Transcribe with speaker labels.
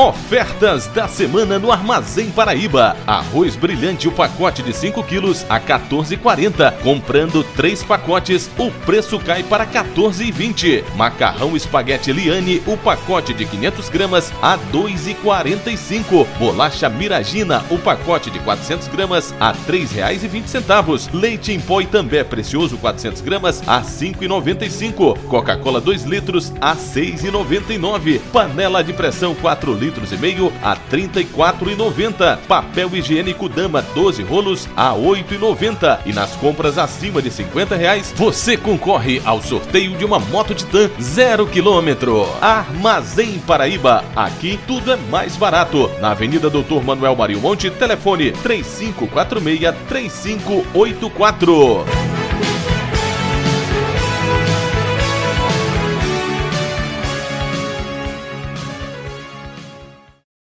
Speaker 1: Ofertas da semana no Armazém Paraíba. Arroz brilhante o pacote de 5 quilos a 14,40. Comprando 3 pacotes, o preço cai para 14,20. Macarrão espaguete Liane, o pacote de 500 gramas a 2,45. Bolacha Miragina, o pacote de 400 gramas a R$ 3,20. Leite em pó e também precioso 400 gramas a 5,95. Coca-Cola 2 litros a 6,99. Panela de pressão 4 litros e meio a 34,90. Papel higiênico Dama 12 rolos a 8,90. E nas compras acima de 50 reais, você concorre ao sorteio de uma moto Titan 0 quilômetro. Armazém Paraíba. Aqui tudo é mais barato. Na Avenida Doutor Manuel Mario Monte, telefone 3546 3584.